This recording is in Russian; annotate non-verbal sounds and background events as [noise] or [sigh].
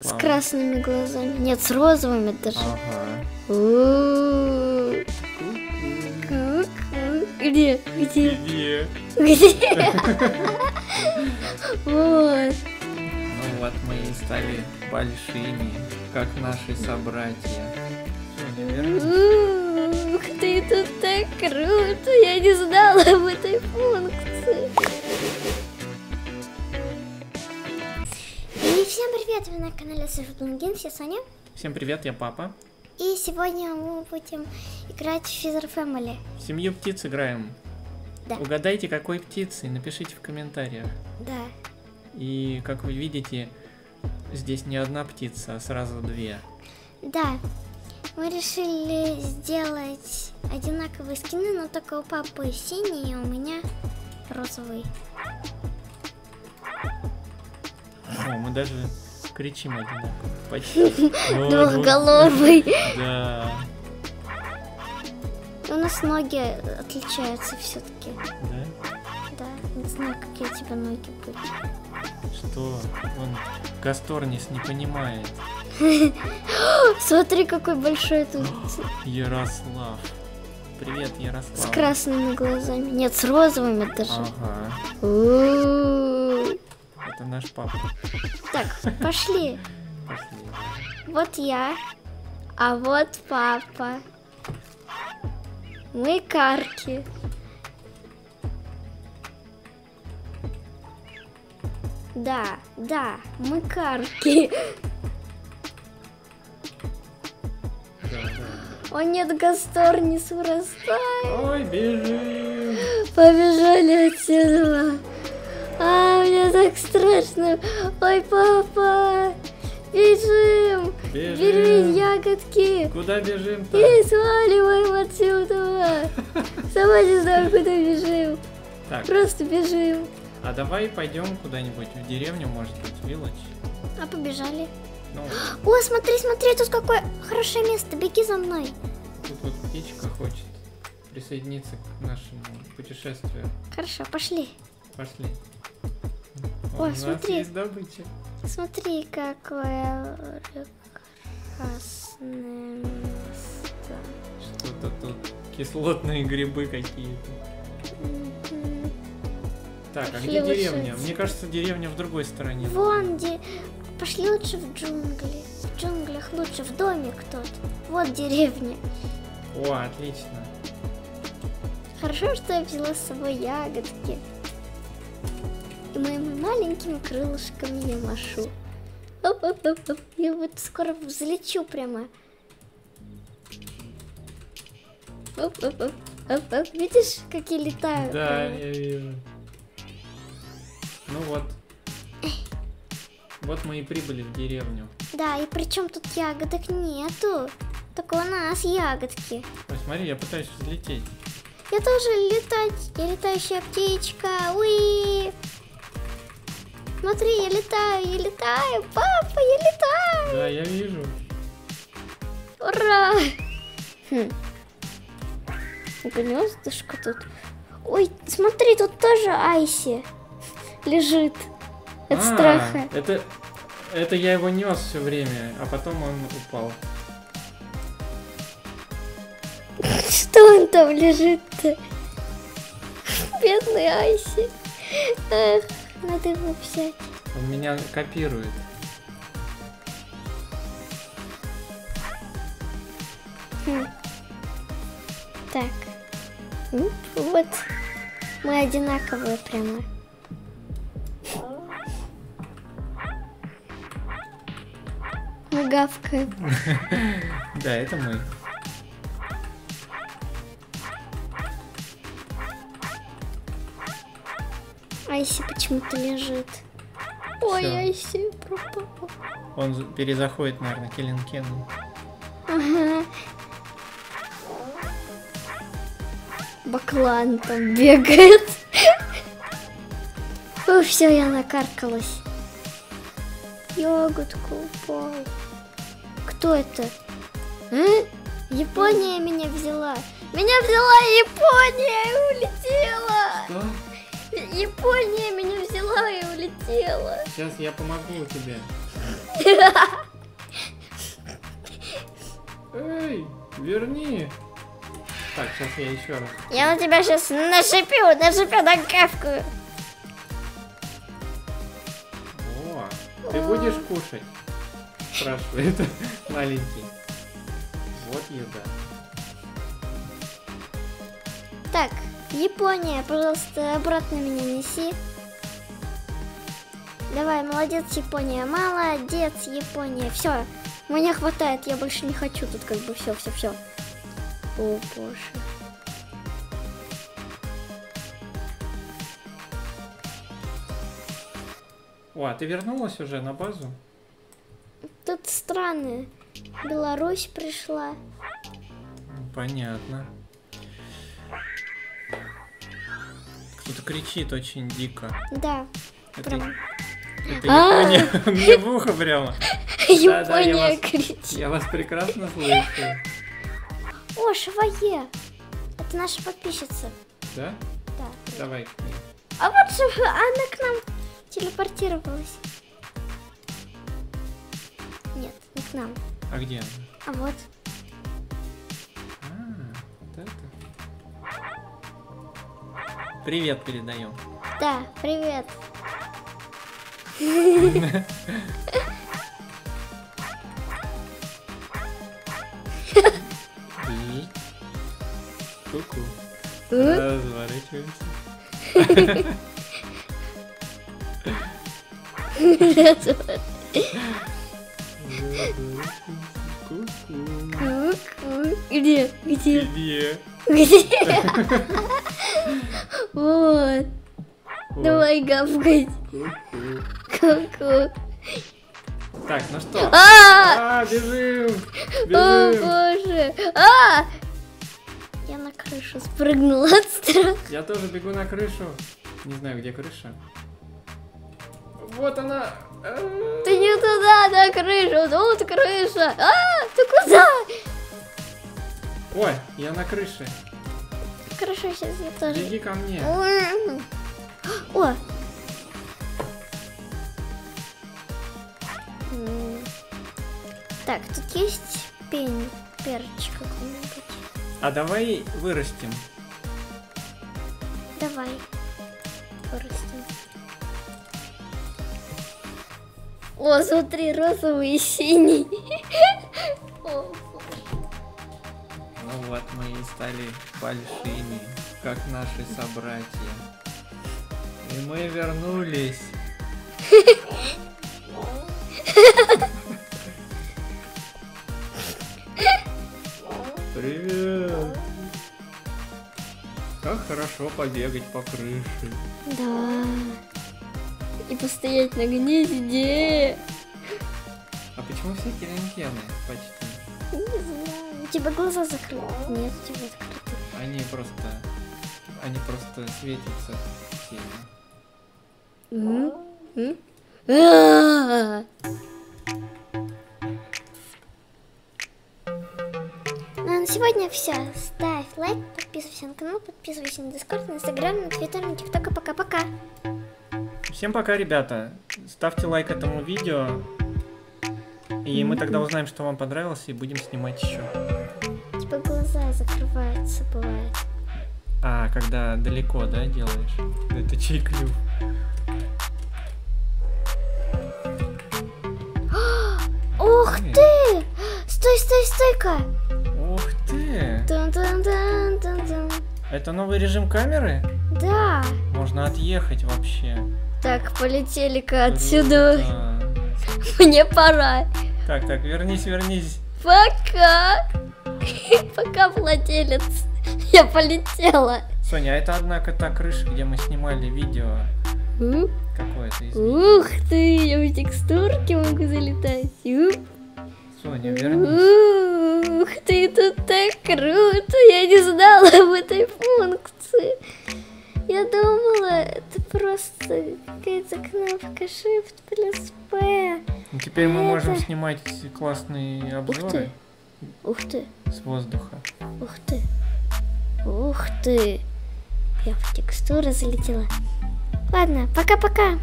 С красными глазами. Нет, с розовыми даже. Ага. Где? Где? Где? Где? [laughs] Вот. Ну вот мы и стали большими, как наши собратья. Ух ты, тут так круто! Я не знала об этой функции. Привет! Вы на канале Софтбангинс, я Соня. Всем привет, я папа. И сегодня мы будем играть в Feather Family. В семью птиц играем. Да. Угадайте, какой птицей, напишите в комментариях. Да. И как вы видите, здесь не одна птица, а сразу две. Да. Мы решили сделать одинаковые скины, но только у папы синий, а у меня розовый. О, мы даже кричим одинаково. Почти. О, [laughs] Двухголовый. [laughs] Да, У нас ноги отличаются все-таки. да. Да, не знаю, какие у тебя ноги были. Что? Он Касторнис не понимает. [laughs] Смотри, какой большой тут [gasps] Ярослав. Привет, Ярослав. с красными глазами. Нет, с розовыми даже. Ага. Это наш папа. Так, пошли. Пошли. Вот я, а вот папа. Мы карки. Да, да, мы карки. О нет, Гастор не вырастай. Ой, бежим! Побежали отсюда. Так страшно. Ой, папа. Бежим. Бери Бежим! ягодки. Куда бежим-то? И сваливаем отсюда. Сама не знаю, куда бежим. Так, Просто бежим. а давай пойдем куда-нибудь в деревню, может быть, Вилледж. А побежали. Ну, О, смотри, смотри, тут какое хорошее место. Беги за мной. тут вот птичка хочет присоединиться к нашему путешествию. Хорошо, пошли. Пошли. О, смотри. добыча. Смотри, какое прекрасное место. Что-то тут кислотные грибы какие-то. Так, а Пошли где лучше деревня? отсюда. Мне кажется, деревня в другой стороне. Вон где. Пошли лучше в джунгли. В джунглях лучше, в домик тот. Вот деревня. О, отлично. Хорошо, что я взяла с собой ягодки. И моими маленькими крылышками я машу. Оп-оп-оп-оп. Я вот скоро взлечу прямо. Оп-оп-оп. Оп-оп. Видишь, как я летаю? Да, прямо? я вижу. Ну вот. Вот мы и прибыли в деревню. Да, и причем тут ягодок нету. Только у нас ягодки. Ой, смотри, я пытаюсь взлететь. Я тоже летать. Я летающая птичка. Уи. Смотри, я летаю, я летаю. Папа, я летаю. Да, я вижу. Ура! Хм. Гнездышко тут. Ой, смотри, тут тоже Айси лежит от А, страха. Это, это я его нес все время, а потом он упал. [laughs] Что он там лежит-то? Бедный Айси. Эх, надо его взять. Он меня копирует. Хм. Так. Уп, Вот. Мы одинаковые прямо. Мы гавкаем. [laughs] Да, это мы. Айси почему-то лежит. Ой, Всё. Айси пропал. Он перезаходит, наверное, Келлинкену. Ага. Баклан там бегает. О, все, я накаркалась. Ягодка упала. Кто это? А? Япония меня взяла. Меня взяла Япония и улетела. Что? Япония меня взяла и улетела. Сейчас я помогу тебе. Эй, верни. Так, сейчас я еще раз. Я на тебя сейчас нашипю, нашипю, накавкаю. О, ты будешь кушать? Спрашивает [laughs] маленький. Вот еда. Так, Япония, пожалуйста, обратно меня неси. Давай, молодец, Япония. Молодец, Япония. Все, мне хватает, я больше не хочу тут как бы все, все, все. О, боже. О, а ты вернулась уже на базу? Тут странно. Беларусь пришла. Понятно. Кто-то кричит очень дико. Да, Это, прям. это А. Япония. [laughs] [laughs] Мне в ухо прямо. Япония кричит. Я вас прекрасно слышу. О, Швае. Это наша подписчица. Да? Да. Давай к ней. А вот же она к нам телепортировалась. Нет, не к нам. А где она? А вот. Привет передаем. Да, привет. И- Ку-ку. Разворачиваемся. Ку-ку. Где? Где? Где? Где? Вот. Давай гавкать. Ку-ку. Так, ну что? А! А, бежим! О, боже. А! Я на крышу спрыгнула от страха. Я тоже бегу на крышу. Не знаю, где крыша. Вот она. А, Ты не туда, на крышу. Тут крыша. А, ты куда? Ой, я на крыше. Хорошо, сейчас я тоже. Беги ко мне. О! Так, тут есть пень, перчик какой-нибудь. А давай вырастим. Давай. Вырастим. О, смотри, розовый и синий. Вот мы и стали большими, как наши собратья. И мы вернулись. Привет! Как хорошо побегать по крыше. Да. И постоять на гнезде. А почему все керенкены почти? Не знаю. Тебя глаза закрыты. Нет, у тебя закрыты. Они просто... Они просто светятся сильно. Ну, а на сегодня все. Ставь лайк, подписывайся на канал, подписывайся на Дискорд, на Инстаграм, на Твиттер, на ТикТок. и Пока-пока. Всем пока, ребята. Ставьте лайк этому видео. И мы тогда узнаем, что вам понравилось, и будем снимать еще. Типа глаза закрываются, бывает. А, когда далеко, да, делаешь? Это чей клюв? [gasps] Ух ты! Стой, стой, стойка! Ух ты! Это новый режим камеры? Да. Можно отъехать вообще. Так, полетели-ка отсюда. Круто. [laughs] Мне пора. Так, так, вернись, вернись. Пока. [laughs] Пока, владелец. [laughs] Я полетела. Соня, а это, однако, та крыша, где мы снимали видео какое-то ух ты, я в текстурки могу залетать. Ух, Соня, вернись. ух ты, тут так круто. Я не знала об этой функции. Я думала, это просто какая-то кнопка Shift плюс P. Ну, теперь мы можем Это- снимать классные обзоры Ух ты, с воздуха. ух ты, ух ты. Я в текстуры залетела. Ладно, пока-пока.